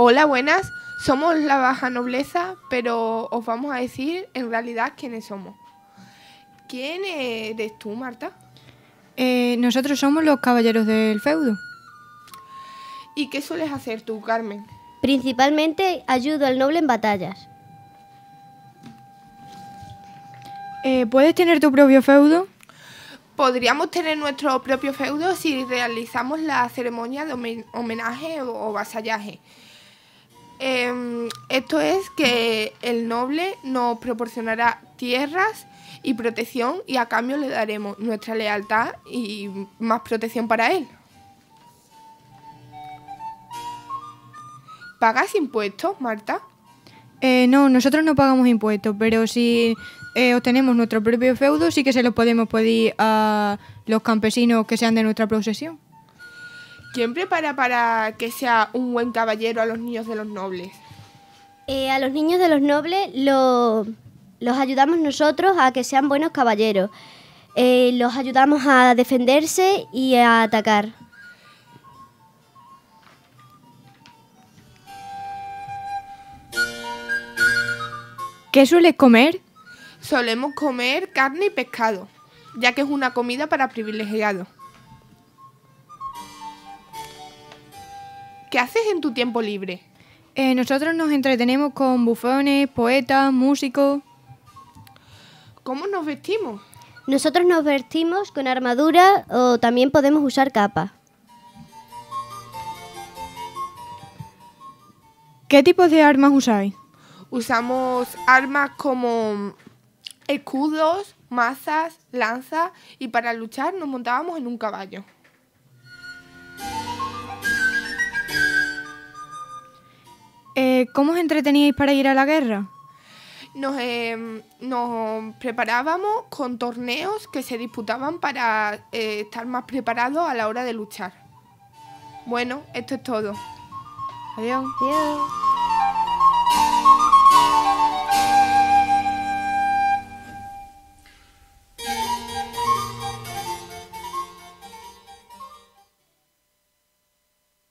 Hola, buenas. Somos la baja nobleza, pero os vamos a decir en realidad quiénes somos. ¿Quién eres tú, Marta? Eh, nosotros somos los caballeros del feudo. ¿Y qué sueles hacer tú, Carmen? Principalmente ayudo al noble en batallas. Eh, ¿Puedes tener tu propio feudo? Podríamos tener nuestro propio feudo si realizamos la ceremonia de homen- homenaje o vasallaje. Em, esto es que el noble nos proporcionará tierras y protección y a cambio le daremos nuestra lealtad y más protección para él. ¿Pagas impuestos, Marta? Eh, no, nosotros no pagamos impuestos, pero si eh, obtenemos nuestro propio feudo, sí que se lo podemos pedir a los campesinos que sean de nuestra posesión. ¿Quién prepara para que sea un buen caballero a los niños de los nobles? Eh, a los niños de los nobles lo- los ayudamos nosotros a que sean buenos caballeros. Eh, los ayudamos a defenderse y a atacar. ¿Qué sueles comer? Solemos comer carne y pescado, ya que es una comida para privilegiados. ¿Qué haces en tu tiempo libre? Eh, nosotros nos entretenemos con bufones, poetas, músicos. ¿Cómo nos vestimos? Nosotros nos vestimos con armadura o también podemos usar capa. ¿Qué tipos de armas usáis? Usamos armas como escudos, mazas, lanzas y para luchar nos montábamos en un caballo. Eh, ¿Cómo os entreteníais para ir a la guerra? Nos, nos preparábamos con torneos que se disputaban para eh, estar más preparados a la hora de luchar. Bueno, esto es todo. Adiós. Adiós.